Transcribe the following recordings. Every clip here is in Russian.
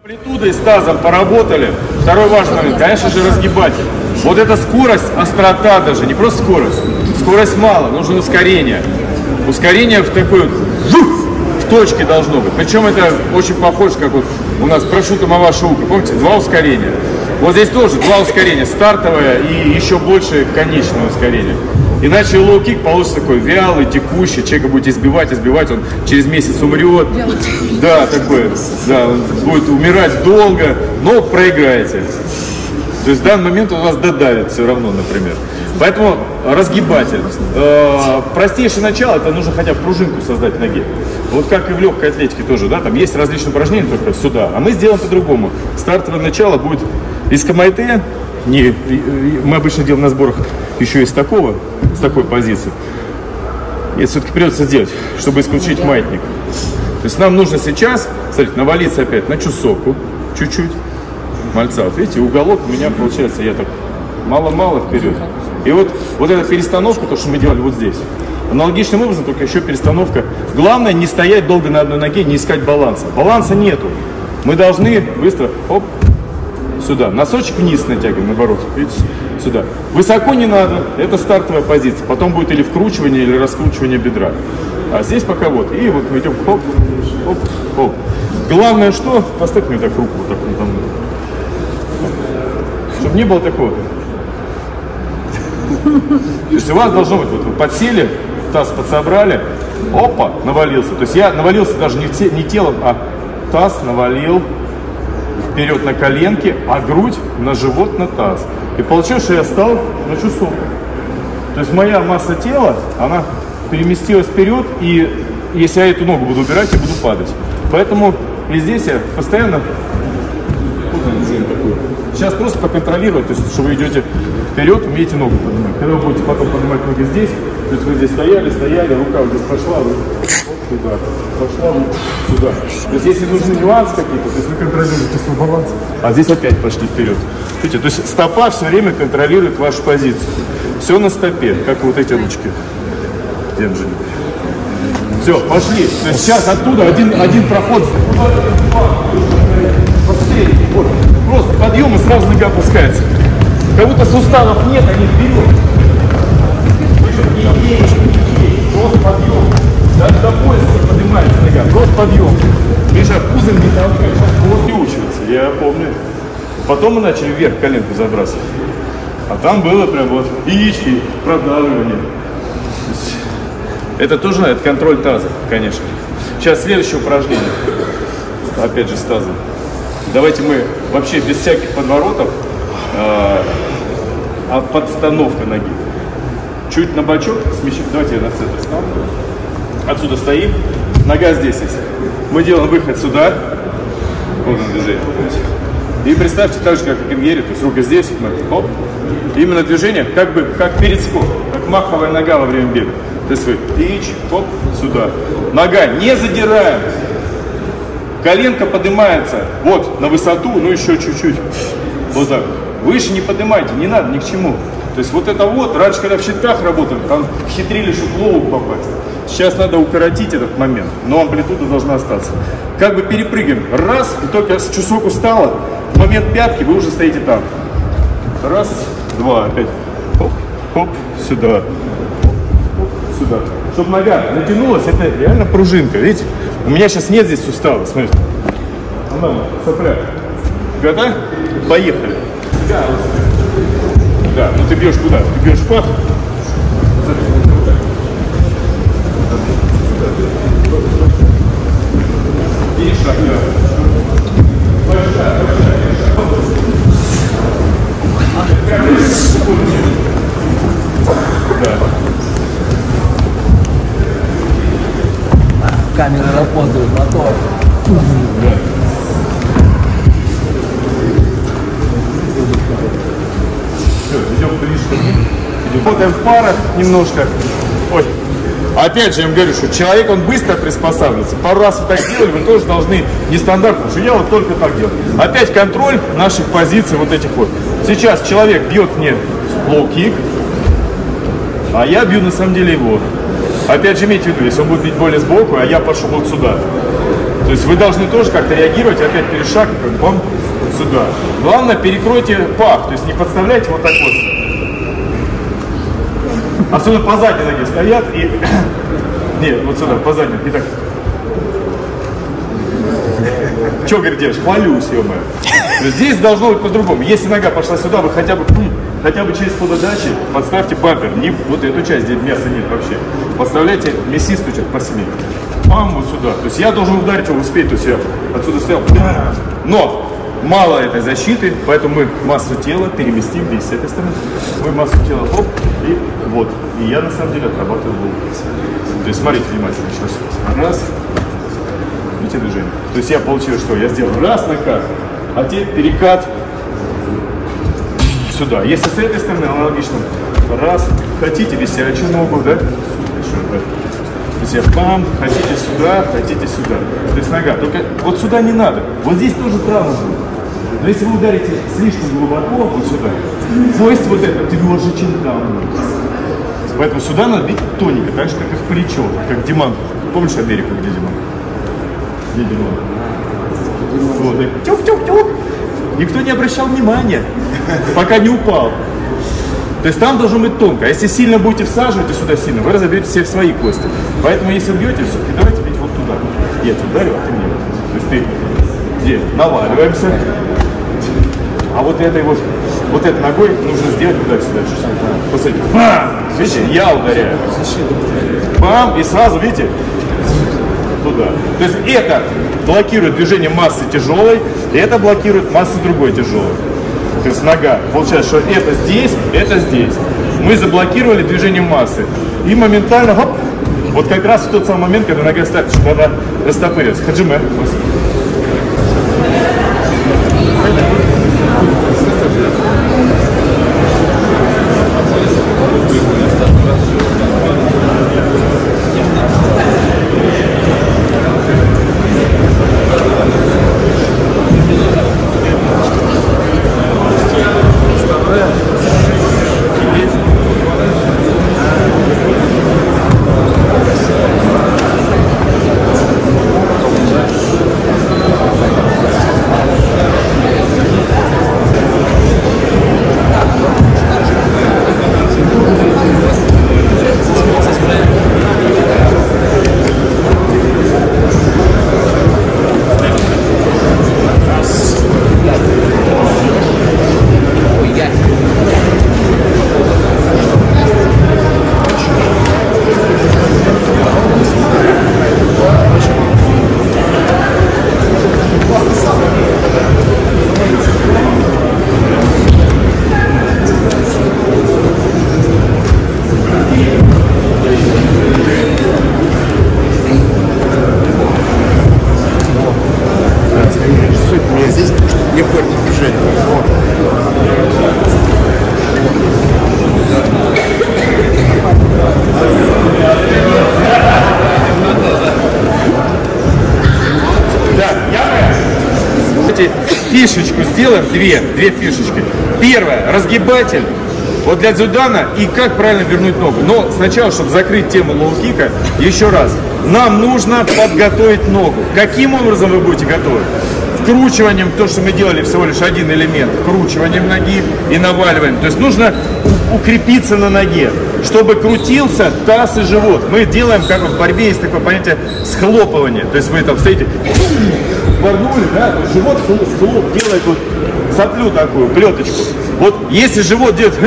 Амплитудой с тазом поработали. Второй важный момент, конечно же, разгибатель. Вот эта скорость, острота даже, не просто скорость. Скорость мало, нужно ускорение. Ускорение в такой вот в точке должно быть. Причем это очень похоже, как вот у нас про шуто маваши уке. Помните, два ускорения. Вот здесь тоже два ускорения. Стартовое и еще больше конечное ускорение. Иначе лоу-кик получится такой вялый, текущий, человека будете избивать, избивать, он через месяц умрет. Да, такой, да, он будет умирать долго, но проиграете. То есть в данный момент он вас додавит все равно, например. Поэтому разгибатель. Э, простейшее начало, это нужно хотя бы пружинку создать в ноге. Вот как и в легкой атлетике тоже, да, там есть различные упражнения только сюда, а мы сделаем по-другому. Стартовое начало будет из камайте, не, мы обычно делаем на сборах еще из такого, с такой позиции. И это все-таки придется сделать, чтобы исключить маятник. То есть нам нужно сейчас, смотрите, навалиться опять на чусоку, чуть-чуть, мальца. Вот видите, уголок у меня получается, я так мало-мало вперед. И вот, вот эта перестановка, то, что мы делали вот здесь, аналогичным образом, только еще перестановка. Главное не стоять долго на одной ноге, не искать баланса. Баланса нету. Мы должны быстро, оп, сюда. Носочек вниз натягиваем, наоборот. Видите? Сюда. Высоко не надо. Это стартовая позиция. Потом будет или вкручивание, или раскручивание бедра. А здесь пока вот. И вот мы идем хоп, хоп, хоп. Главное что? Поставь мне так руку вот так надо мной. Чтобы не было такого. То есть у вас должно быть, вот вы подсели, таз подсобрали, опа, навалился. То есть я навалился даже не, те, не телом, а таз навалил вперед на коленки, а грудь на живот, на таз. И получилось, что я стал на часов. То есть моя масса тела, она переместилась вперед, и если я эту ногу буду убирать, я буду падать. Поэтому и здесь я постоянно он уже такой. Сейчас просто поконтролировать, то есть, что вы идете вперед, умеете ногу поднимать. Когда вы будете потом поднимать ноги здесь, то есть вы здесь стояли, стояли, рука вот здесь пошла, вы туда, пошла вот сюда. То есть если нужны нюансы какие-то, то есть вы контролируете свой баланс, а здесь опять пошли вперед. Видите, то есть стопа все время контролирует вашу позицию. Все на стопе, как вот эти ручки. Держи. Все, пошли. То есть сейчас оттуда один, один проход. Посмотрите, вот. Просто подъем и сразу нога опускается. Как будто суставов нет, они вперед. Просто подъем. Даже до пояса не поднимается нога. Просто подъем. Миша, пузом не толкай. Вот выучиваться, я помню. Потом мы начали вверх коленку забрасывать. А там было прям вот яички, продавливание. Это тоже это контроль таза, конечно. Сейчас следующее упражнение. Опять же с тазом. Давайте мы вообще без всяких подворотов, э, а подстановка ноги. Чуть на бочок смещаем. Давайте я на центр стану. Отсюда стоим. Нога здесь есть. Мы делаем выход сюда. Он движение. И представьте так же, как в премьере, то есть рука здесь, мы, оп. Именно движение, как бы, как перед скок, как маховая нога во время бега. То есть вы пич, оп, сюда. Нога не задираем. Коленка поднимается вот на высоту, ну еще чуть-чуть. Вот так. Выше не поднимайте, не надо ни к чему. То есть вот это вот, раньше, когда в щитках работали, там хитрили, чтобы лову попасть. Сейчас надо укоротить этот момент, но амплитуда должна остаться. Как бы перепрыгиваем. Раз, и только часок устало, в момент пятки вы уже стоите там. Раз, два, опять. Хоп, хоп, сюда. Хоп, сюда. Чтобы нога натянулась, это реально пружинка, видите? У меня сейчас нет здесь сустава, смотрите. Она, сопля. Готовы? Поехали. Да, да, ну ты бьешь куда? Ты бьешь пах. И шаг, Работаем в парах немножко. Ой. Опять же, я вам говорю, что человек, он быстро приспосабливается. Пару раз вы так делали, вы тоже должны нестандартно, что я вот только так делаю. Опять контроль наших позиций вот этих вот. Сейчас человек бьет мне лоу-кик, а я бью на самом деле его. Опять же, имейте в виду, если он будет бить более сбоку, а я пошел вот сюда, То есть вы должны тоже как-то реагировать, опять перешаг, как бам, сюда. Главное, перекройте пах, то есть не подставляйте вот так вот. Особенно по задней ноге стоят и... Нет, вот сюда, по задней. И так. Че, говорит, девушка, хвалюсь, ё Здесь должно быть по-другому. Если нога пошла сюда, вы хотя бы, м, хотя бы через подачи подставьте бампер. Не вот эту часть, где мяса нет вообще. Подставляйте мясистую часть по себе. Пам, вот сюда. То есть я должен ударить его успеть, то есть я отсюда стоял. Но мало этой защиты, поэтому мы массу тела переместим здесь с этой стороны. Мы массу тела, хоп, и вот. И я на самом деле отрабатываю лоу. То есть смотрите внимательно сейчас. Раз, Видите движение? То есть я получил, что я сделал раз накат, а теперь перекат сюда. Если с этой стороны аналогично, раз, хотите висячую ногу, да. То есть я пам, хотите сюда, хотите сюда. То есть нога. Только вот сюда не надо. Вот здесь тоже травма будет. Но если вы ударите слишком глубоко, вот сюда, кость вот эта тверже, чем там. Поэтому сюда надо бить тоненько, так же, как и в плечо, как Диман. Помнишь Америку, где Диман? Где Диман? Вот, и тюк-тюк-тюк. Никто не обращал внимания, пока не упал. То есть там должно быть тонко. А если сильно будете всаживать и сюда сильно, вы разобьете все свои кости. Поэтому если бьете, все-таки давайте бить вот туда. Я тебя ударю, а ты мне. То есть ты где? Наваливаемся. А вот этой вот, вот этой ногой нужно сделать куда дальше. Посмотрите. Бам! Видите, я ударяю. Бам! И сразу, видите, туда. То есть это блокирует движение массы тяжелой, и это блокирует массу другой тяжелой. То есть нога. Получается, что это здесь, это здесь. Мы заблокировали движение массы. И моментально, хоп, вот как раз в тот самый момент, когда нога ставит, чтобы она растопырилась. Хаджиме. Две, две фишечки. Первая, разгибатель. Вот для дзёдана и как правильно вернуть ногу. Но сначала, чтобы закрыть тему лоу-кика, еще раз. Нам нужно подготовить ногу. Каким образом вы будете готовы? Вкручиванием, то, что мы делали всего лишь один элемент, вкручиванием ноги и наваливанием. То есть нужно укрепиться на ноге, чтобы крутился таз и живот. Мы делаем, как в борьбе есть такое понятие схлопывания. То есть вы там стоите, борнули, да, живот хл- схлоп делает вот соплю такую, плеточку. Вот если живот делает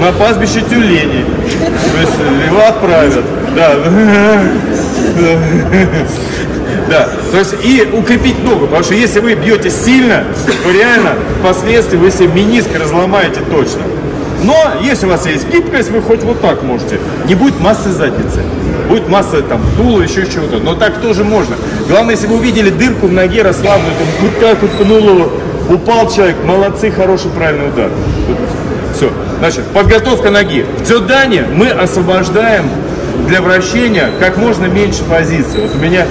на пастбище тюленей, то есть его отправят, да, да, то есть и укрепить ногу, потому что если вы бьете сильно, то реально впоследствии вы себе мениск разломаете точно. Но если у вас есть гибкость, вы хоть вот так можете. Не будет массы задницы. Будет масса там тула, еще чего-то. Но так тоже можно. Главное, если вы увидели дырку в ноге расслабленную, там, вот так вот пнул его, упал человек, молодцы, хороший правильный удар. Все. Значит, подготовка ноги. В дзюдане мы освобождаем для вращения как можно меньше позиций. Вот у меня,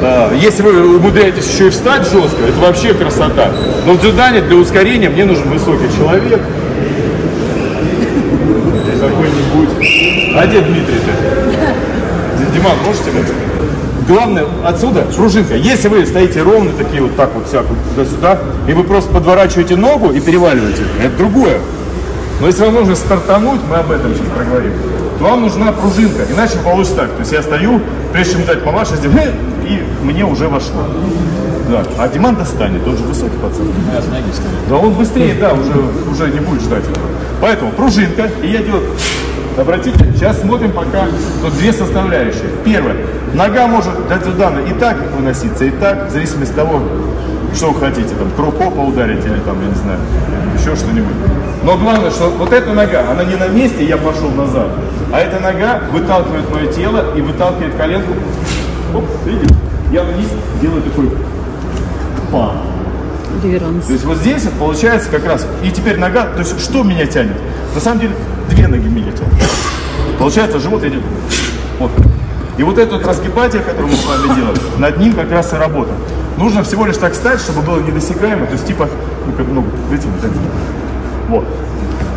э, если вы умудряетесь еще и встать жестко, это вообще красота. Но в дзюдане для ускорения мне нужен высокий человек. Какой-нибудь. А где Дмитрий-то? Диман, можете? Главное, отсюда пружинка. Если вы стоите ровно, такие вот так вот всяко туда-сюда, и вы просто подворачиваете ногу и переваливаете, это другое. Но если вам нужно стартануть, мы об этом сейчас проговорим, то вам нужна пружинка, иначе получится так. То есть я стою, прежде чем дать по вашей сделаю, и мне уже вошло. Да. А Диман достанет, он же высокий пацан. Да он быстрее, да, уже, уже не будет ждать этого. Поэтому пружинка, и я делаю... Обратите, сейчас смотрим пока тут две составляющие. Первое. Нога может до туда и так выноситься, и так, в зависимости от того, что вы хотите. Там круг попа ударить или там, я не знаю, еще что-нибудь. Но главное, что вот эта нога, она не на месте, я пошел назад, а эта нога выталкивает мое тело и выталкивает коленку. Оп, видите? Я вниз делаю такой пам. Реверанс. То есть вот здесь вот получается как раз, и теперь нога, то есть что меня тянет? На самом деле две ноги меня тянут. Получается живот идет вот. И вот этот разгибатель, который мы с вами делаем, над ним как раз и работа. Нужно всего лишь так стать, чтобы было недосягаемо, то есть типа, ну как ну, видите, вот так. Вот.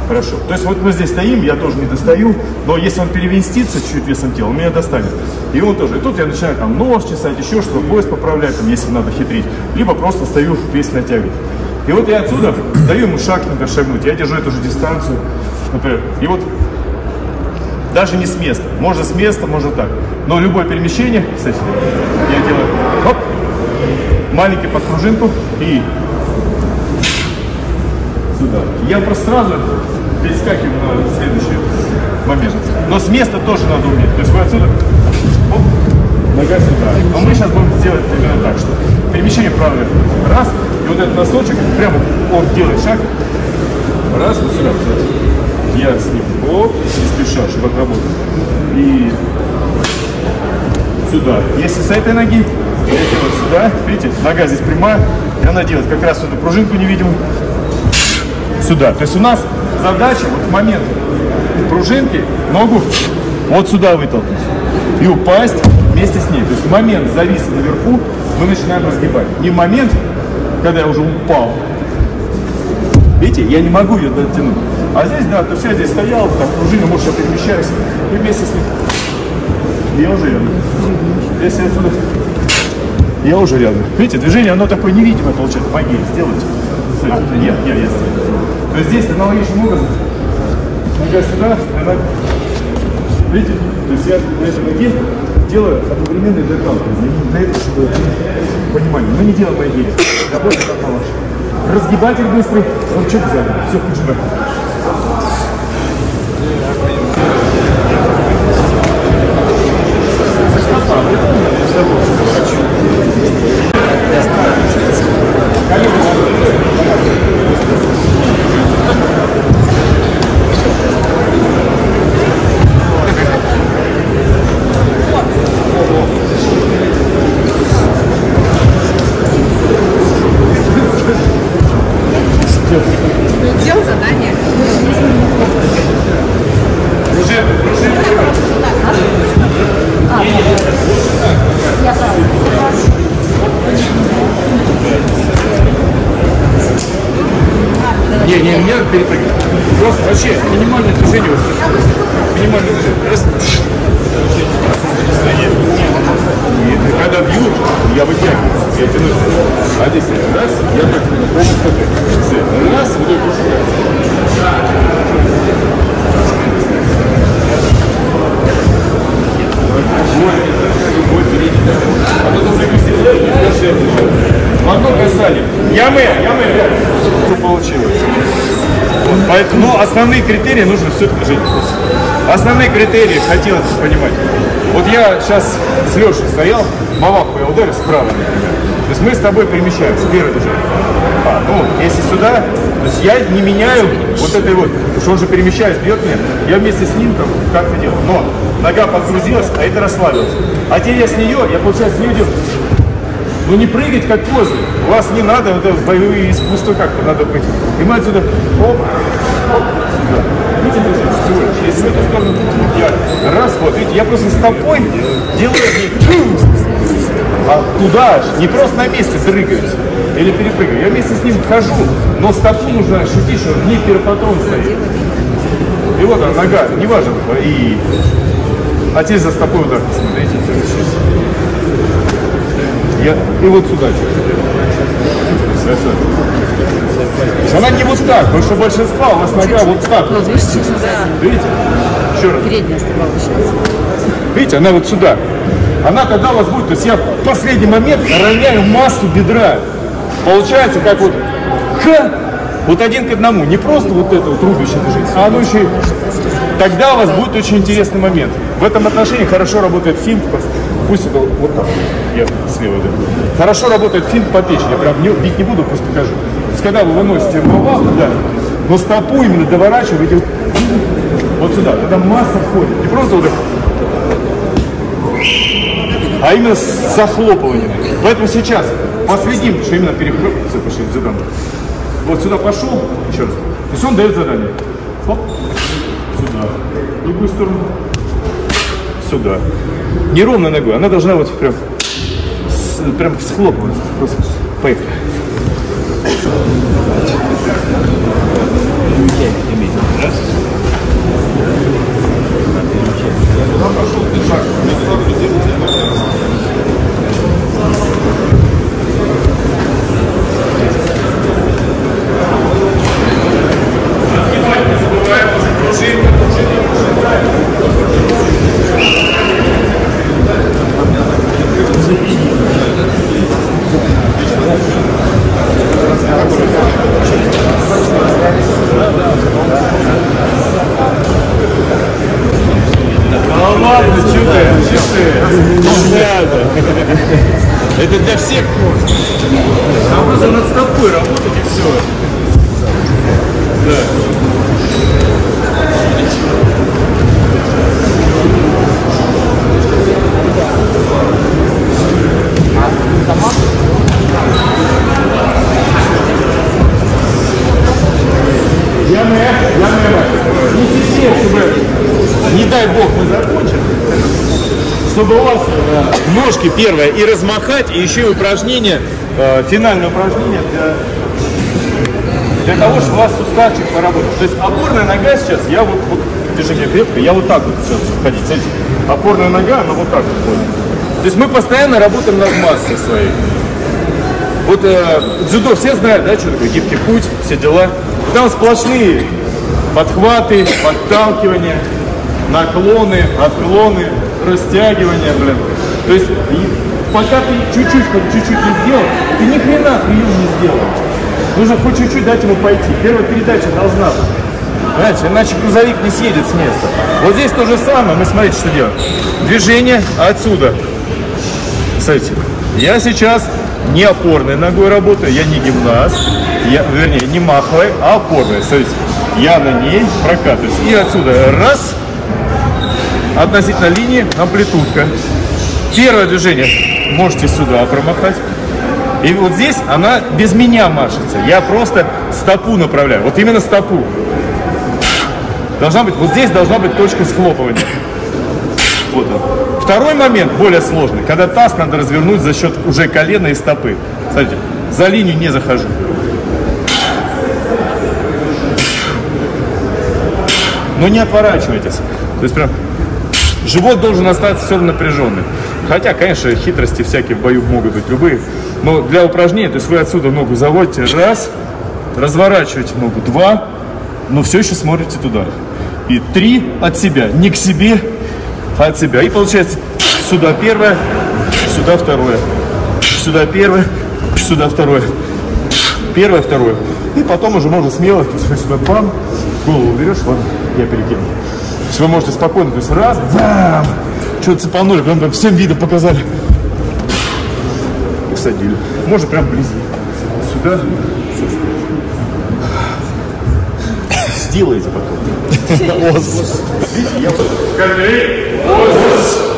Хорошо. То есть вот мы здесь стоим, я тоже не достаю, но если он переместится чуть-чуть весом тела, он меня достанет. И он тоже. И тут я начинаю там нос чесать, еще что, пояс поправлять, там, если надо хитрить. Либо просто стою, весь натягивать. И вот я отсюда даю ему шаг надо шагнуть. Я держу эту же дистанцию, например. И вот даже не с места. Можно с места, можно так. Но любое перемещение, кстати, я делаю хоп, маленький под пружинку и сюда. Я просто сразу перескакиваю на следующий момент. Но с места тоже надо уметь. То есть вы отсюда, оп, нога сюда. Но мы сейчас будем делать именно так, что перемещение правое. Раз, и вот этот носочек, прямо он делает шаг. Раз, вот сюда, кстати. Я с ним, оп, не спеша, чтобы отработать. И сюда. Если с этой ноги, я делаю сюда, видите, нога здесь прямая, и она как раз эту пружинку невидимую сюда. То есть у нас задача вот в момент пружинки ногу вот сюда вытолкнуть и упасть вместе с ней. То есть в момент зависа наверху мы начинаем разгибать. Не в момент, когда я уже упал. Видите, я не могу ее дотянуть. А здесь, да, то есть я здесь стоял, там пружина, может, я перемещаюсь, и вместе с ним я уже рядом. Если отсюда, я уже рядом. Видите, движение, оно такое невидимое получается. Помоги, сделайте. Я, я, я. То есть здесь аналогичным образом, нога сюда, она, видите, то есть я на этой ноге делаю одновременный докалывание. Для этого, чтобы понимание. Мы не делаем по идее. Работа на Разгибатель быстрый, он что взяли? Все, поджимай. Не, не, не надо перепрыгивать. Просто вообще минимальное движение. Минимальное движение. Когда бьют, я вытягиваю, я тяну. А здесь раз, я так полностью. Раз, вот это Одно касание. Ямы, ямы, что получилось. Поэтому, но основные критерии нужно все-таки жить. Основные критерии хотелось бы понимать. Вот я сейчас с Лешей стоял, Маваху я ударил справа. То есть мы с тобой перемещаемся, первое движение. А, ну, если сюда, то есть я не меняю вот этой вот, потому что он же перемещаясь, бьет меня, я вместе с ним там как-то делал. Но нога подгрузилась, а это расслабилось. А теперь я с нее, я получается нее делаю. Ну не прыгать как козы. У вас не надо, вот это боевые искусства как-то надо быть. И мы отсюда, оп, оп, сюда. Видите, всего лишь. Если эту сторону, я раз, вот, видите, я просто стопой делаю не а туда аж, не просто на месте дрыгаюсь или перепрыгиваю. Я вместе с ним хожу, но стопу нужно ощутить, что в ней перпатрон стоит. И вот она, нога, неважно, и... А теперь за стопой удар, посмотрите. Я, и вот сюда чуть-чуть. Она не вот так, потому что большинство у вас нога вот так. Видишь, чуть задняя. Видите? Еще раз. Передняя оставалась сейчас. Видите, она вот сюда. Она тогда у вас будет, то есть я в последний момент роняю массу бедра. Получается, как вот х, вот один к одному. Не просто вот это вот рубящее движение, а оно еще Тогда у вас будет очень интересный момент. В этом отношении хорошо работает финт. Пусть это вот так. Я слева иду. Хорошо работает финт по печени. Я прям не, бить не буду, просто покажу. То есть, когда вы выносите рукава, да, но стопу именно доворачиваете вот- сюда. Тогда масса входит. Не просто вот так а именно с захлопыванием. Поэтому сейчас последим, что именно. Все, пошли, задание. Вот сюда пошел, еще раз. То есть он дает задание. Хоп, сюда. Другую сторону. Сюда. Неровной ногой. Она должна вот прям, с- прям схлопываться. Просто Поехали. Ну ладно, что ты, что ты? Не надо. Это для всех. Там просто над стопой работать и все. Да. Я это, я. Не сейчас, чтобы, не дай бог, мы закончим, чтобы у вас э, ножки первое и размахать, и еще и упражнение, э, финальное упражнение для, для того, чтобы у вас суставчик поработал. То есть опорная нога сейчас, я вот, вот держи меня крепко, я вот так вот сейчас ходить, смотрите. Опорная нога, она вот так вот ходит. То есть мы постоянно работаем над массой своей. Вот э, дзюдо все знают, да, что такое гибкий путь, все дела. Там сплошные подхваты, подталкивания, наклоны, отклоны, растягивания, блин. То есть пока ты чуть-чуть, хоть чуть-чуть не сделал, ты ни хрена прием не сделал. Нужно хоть чуть-чуть дать ему пойти. Первая передача должна быть. Понимаете, иначе грузовик не съедет с места. Вот здесь то же самое. Мы смотрите, что делаем. Движение отсюда. Смотрите, я сейчас не опорной ногой работаю, я не гимнаст, я, вернее, не маховой, а опорной. Смотрите, я на ней прокатываюсь. И отсюда раз, относительно линии амплитудка. Первое движение можете сюда промахать. И вот здесь она без меня машется. Я просто стопу направляю. Вот именно стопу. Должна быть, вот здесь должна быть точка схлопывания. Вот он. Второй момент более сложный, когда таз надо развернуть за счет уже колена и стопы. Смотрите, за линию не захожу. Но не отворачивайтесь. То есть прям живот должен остаться все напряженным. Хотя, конечно, хитрости всякие в бою могут быть любые. Но для упражнения, то есть вы отсюда ногу заводите, раз, разворачиваете ногу, два, но все еще смотрите туда. И три от себя, не к себе, а от себя. И получается сюда первое, сюда второе, сюда первое, сюда второе, первое, второе. И потом уже можно смело, то есть вы сюда пам, голову берешь, ладно, я перекину. То есть вы можете спокойно, то есть раз, бам, что-то цепанули, прям, прям всем видом показали. Всадили. Можно прям вблизи. Сюда. Сделайте потом. Ос. Я... Скажи, ос.